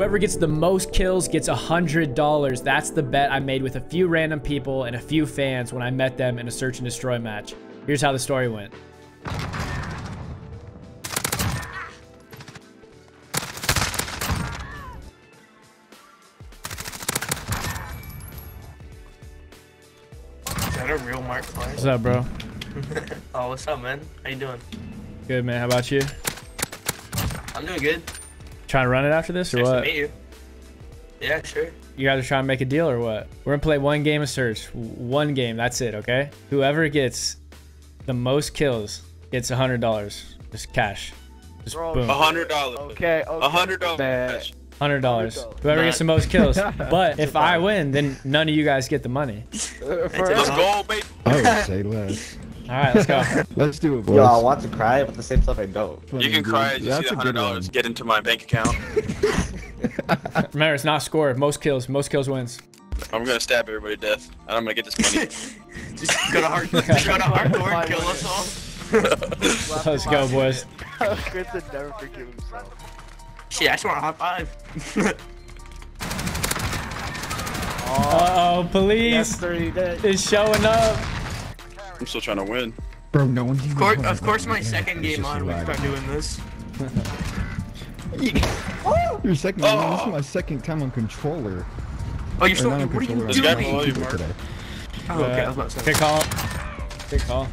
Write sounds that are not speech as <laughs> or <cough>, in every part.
whoever gets the most kills gets a $100. That's the bet I made with a few random people and a few fans when I met them in a search and destroy match. Here's how the story went. Is that a real Mark? What's up, bro? <laughs> oh, what's up, man? How you doing? Good, man. How about you? I'm doing good. Trying to run it after this or Nice to what? meet you. Yeah, sure. You guys are trying to make a deal or what? We're gonna play one game of search. One game, that's it, okay? Whoever gets the most kills gets a hundred dollars. Just cash. Just Bro, boom. A hundred dollars. Okay, okay. A hundred dollars. Bet. Hundred dollars. $100. Whoever gets the most kills. <laughs> But if I win, then none of you guys get the money. Let's Let's go, baby. Oh, say less. All right, let's go. <laughs> Let's do it, boys. Yo, I want to cry, but at the same time I don't. You can dude. cry as you That's see a the good hundred one. dollars get into my bank account. <laughs> Remember, it's not score. Most kills. Most kills wins. I'm gonna stab everybody to death, and I'm gonna get this money. <laughs> Just go to hard, just go to hardcore and kill us all. Let's go, boys. Chris would never forgive himself. Shit, I just want a high five. Uh oh, That's police 30 days. is showing up. I'm still trying to win. Bro, no one's even Of course, of course, my second game just on, we surviving. start doing this. <laughs> Your second game? This is my second time on controller. Oh, you're still. not on What are you controller, This on guy doing? below you, Mark. today. Oh, okay, I was about to say. Good call. Good call.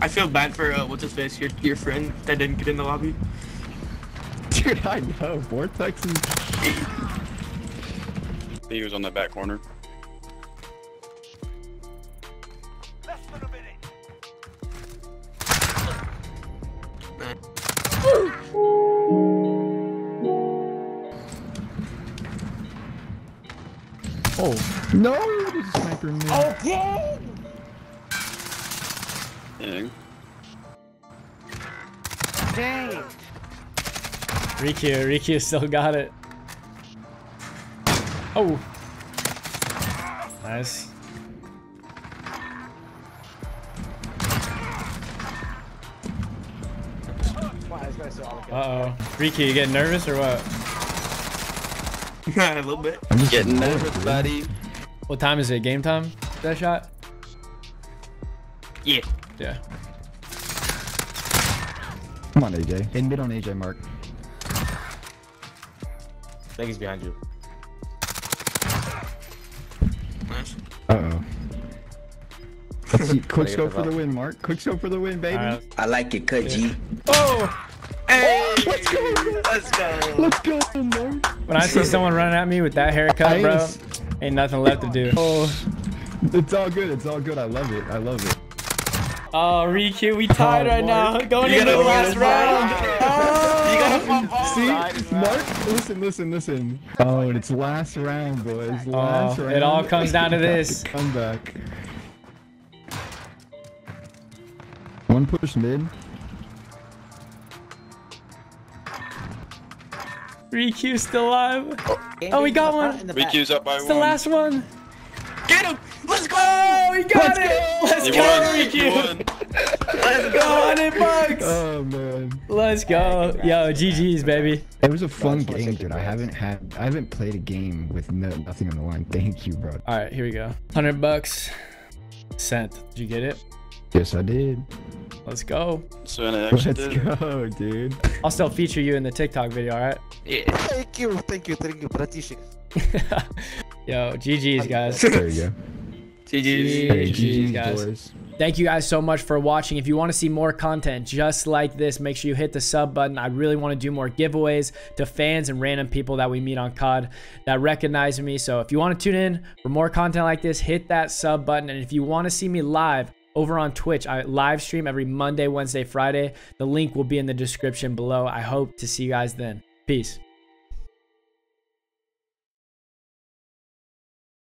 I feel bad for uh, what's his face, your your friend that didn't get in the lobby. <laughs> Dude, I know. Vortex is... He was on that back corner. Oh, No! There's a sniper in there. Dang. Dang. Riku. Riku still got it. Oh. Nice. Wow, this guy's so all Uh oh. Riku, you getting nervous or what? <laughs> a little bit. I'm just Getting bored, nervous, dude. buddy. What time is it? Game time? That shot? Yeah. Yeah. Come on, AJ. Hit mid on AJ, Mark. I think he's behind you. Nice. Uh-oh. Let's see. <laughs> Quick Gotta scope for the the win, Mark. Quick scope for the win, baby. All right. I like it, cut G. Oh! Hey, let's go. Let's go. Let's go, Mark. When I see <laughs> someone running at me with that haircut, bro, ain't nothing left to do. <laughs> Oh, it's all good. It's all good. I love it. I love it. Oh, Riku, we tied Oh, right now. Going You into the last win. round. You oh. gotta <laughs> pump off. See, Mark, listen, listen, listen. Oh, and it's last round, boys. Last Oh, round. it all comes down to this. Come back. One push mid. Riku's still alive. Oh, we got one. Riku's up by It's the last one. Get him. Let's go. Oh, we got it. Let's He go, won. He Riku. won. Let's go, 100 bucks. Oh man, Let's go. Yo, GG's, baby. it was a fun just wanna game, dude. I haven't had, I haven't played a game with no, nothing on the line. Thank you, bro. All right, here we go. 100 bucks sent. Did you get it? Yes, I did. Let's go. So and I actually Let's did. go, dude. I'll still feature you in the TikTok video, all right? Yeah. Thank you, thank you, thank you, bratishik. <laughs> Yo, GG's, guys. There you go. <laughs> GG's. Hey, GG's, GG's, guys. boys. Thank you guys so much for watching. If you want to see more content just like this, make sure you hit the sub button. I really want to do more giveaways to fans and random people that we meet on COD that recognize me. So if you want to tune in for more content like this, hit that sub button. And if you want to see me live over on Twitch, I live stream every Monday, Wednesday, Friday. The link will be in the description below. I hope to see you guys then. Peace.